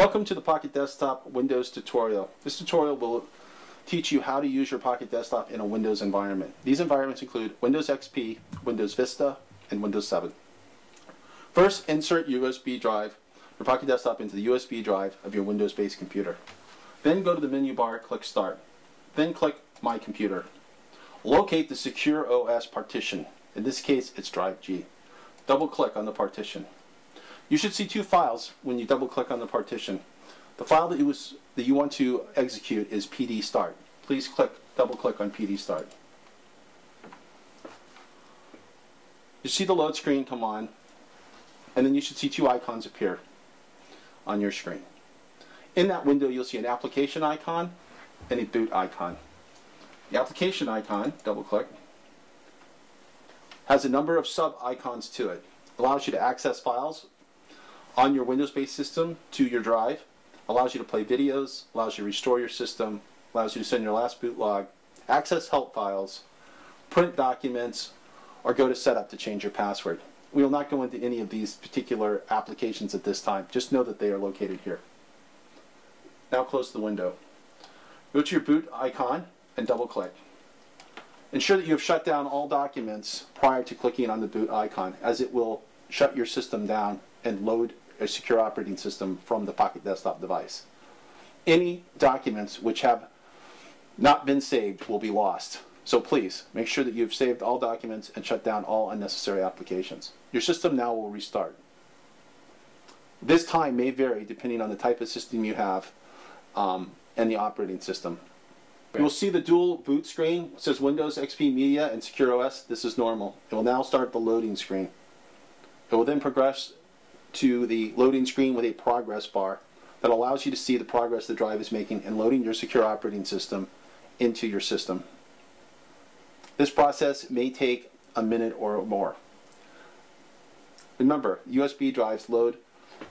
Welcome to the Pocket Desktop Windows tutorial. This tutorial will teach you how to use your Pocket Desktop in a Windows environment. These environments include Windows XP, Windows Vista, and Windows 7. First, insert USB drive your Pocket Desktop into the USB drive of your Windows-based computer. Then go to the menu bar, click Start. Then click My Computer. Locate the Secure OS partition. In this case, it's Drive G. Double click on the partition. You should see two files when you double click on the partition. The file that you, was, that you want to execute is PD start. Please click, double click on PD start. You see the load screen come on, and then you should see two icons appear on your screen. In that window, you'll see an application icon and a boot icon. The application icon, double click, has a number of sub icons to it. Allows you to access files on your Windows-based system to your drive, allows you to play videos, allows you to restore your system, allows you to send your last boot log, access help files, print documents, or go to setup to change your password. We will not go into any of these particular applications at this time. Just know that they are located here. Now close the window. Go to your boot icon and double click. Ensure that you have shut down all documents prior to clicking on the boot icon as it will shut your system down and load a secure operating system from the Pocket Desktop device. Any documents which have not been saved will be lost. So please, make sure that you've saved all documents and shut down all unnecessary applications. Your system now will restart. This time may vary depending on the type of system you have um, and the operating system. You will see the dual boot screen. It says Windows XP Media and Secure OS. This is normal. It will now start the loading screen. It will then progress to the loading screen with a progress bar that allows you to see the progress the drive is making in loading your secure operating system into your system. This process may take a minute or more. Remember, USB drives load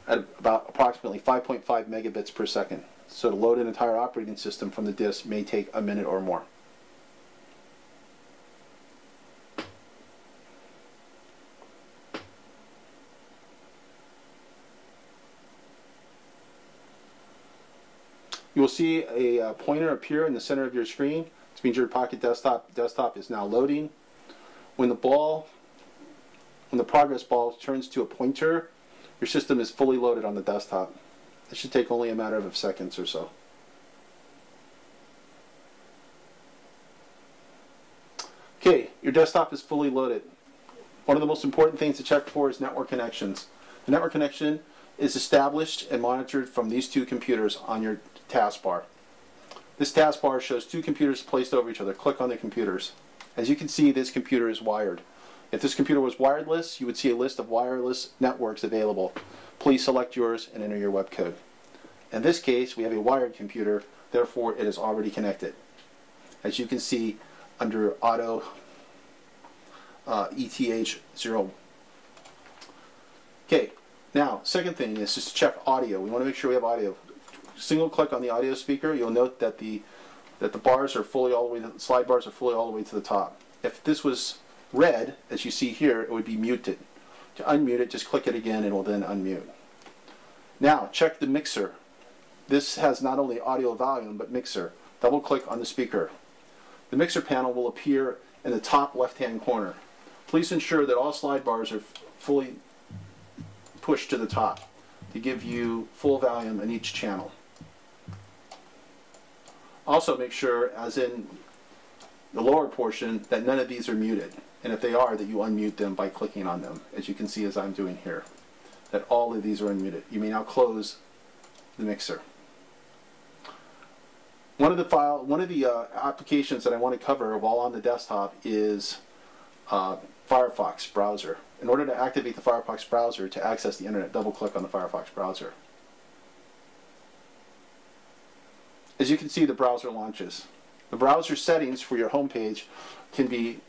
at about approximately 5.5 megabits per second. So to load an entire operating system from the disk may take a minute or more. You will see a uh, pointer appear in the center of your screen. This means your Pocket Desktop desktop is now loading. When the ball, when the progress ball turns to a pointer, your system is fully loaded on the desktop. It should take only a matter of seconds or so. Okay, your desktop is fully loaded. One of the most important things to check for is network connections. The network connection is established and monitored from these two computers on your taskbar. This taskbar shows two computers placed over each other. Click on the computers. As you can see, this computer is wired. If this computer was wireless, you would see a list of wireless networks available. Please select yours and enter your WEP code. In this case, we have a wired computer, therefore it is already connected. As you can see under auto uh, ETH0. Okay, now second thing is just to check audio. We want to make sure we have audio single click on the audio speaker, you'll note that the that the bars are fully all the way, the slide bars are fully all the way to the top. If this was red, as you see here, it would be muted. To unmute it, just click it again and it will then unmute. Now, check the mixer. This has not only audio volume, but mixer. Double click on the speaker. The mixer panel will appear in the top left-hand corner. Please ensure that all slide bars are fully pushed to the top to give you full volume in each channel. Also make sure, as in the lower portion, that none of these are muted. And if they are, that you unmute them by clicking on them, as you can see as I'm doing here. That all of these are unmuted. You may now close the mixer. One of the file, one of the uh, applications that I want to cover while on the desktop is uh, Firefox browser. In order to activate the Firefox browser to access the internet, double click on the Firefox browser. As you can see, the browser launches. The browser settings for your home page can be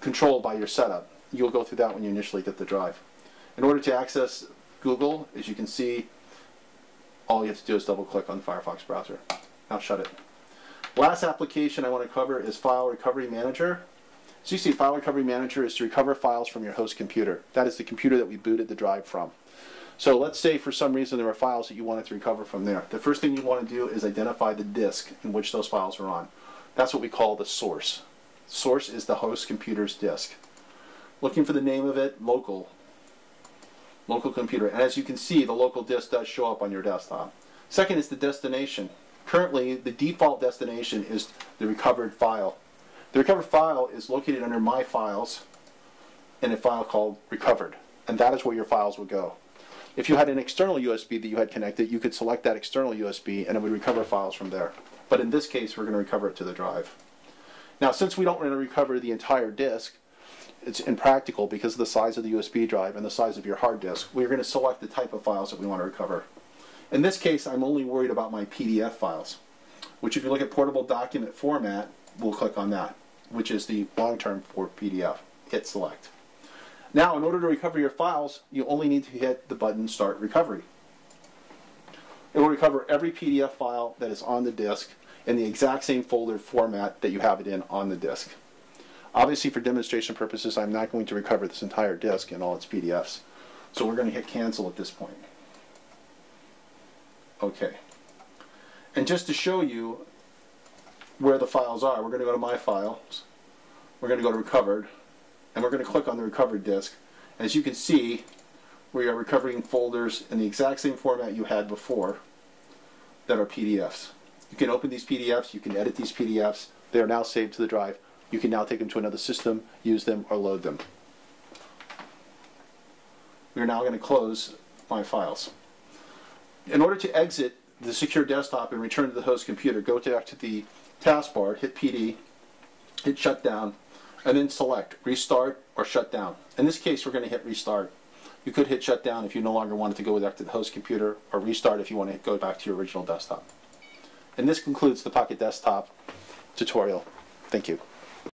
controlled by your setup. You'll go through that when you initially get the drive. In order to access Google, as you can see, all you have to do is double click on the Firefox browser. Now shut it. Last application I want to cover is File Recovery Manager. As you see, File Recovery Manager is to recover files from your host computer. That is the computer that we booted the drive from. So let's say for some reason there are files that you wanted to recover from there. The first thing you want to do is identify the disk in which those files are on. That's what we call the source. Source is the host computer's disk. Looking for the name of it, local. Local computer. And as you can see, the local disk does show up on your desktop. Second is the destination. Currently, the default destination is the recovered file. The recovered file is located under My Files in a file called Recovered. And that is where your files would go. If you had an external USB that you had connected, you could select that external USB and it would recover files from there. But in this case, we're going to recover it to the drive. Now, since we don't want to recover the entire disk, it's impractical because of the size of the USB drive and the size of your hard disk. We're going to select the type of files that we want to recover. In this case, I'm only worried about my PDF files, which if you look at portable document format, we'll click on that, which is the long term for PDF. Hit select. Now, in order to recover your files, you only need to hit the button Start Recovery. It will recover every PDF file that is on the disk in the exact same folder format that you have it in on the disk. Obviously, for demonstration purposes, I'm not going to recover this entire disk and all its PDFs. So we're going to hit cancel at this point. Okay. And just to show you where the files are, we're going to go to My Files. We're going to go to Recovered. And we're going to click on the recovered disk. As you can see, we are recovering folders in the exact same format you had before that are PDFs. You can open these PDFs, you can edit these PDFs. They are now saved to the drive. You can now take them to another system, use them, or load them. We are now going to close my files. In order to exit the secure desktop and return to the host computer, go back to the taskbar, hit PD, hit shutdown, and then select restart or shut down. In this case, we're going to hit restart. You could hit shut down if you no longer wanted to go back to the host computer, or restart if you want to go back to your original desktop. And this concludes the Pocket Desktop tutorial. Thank you.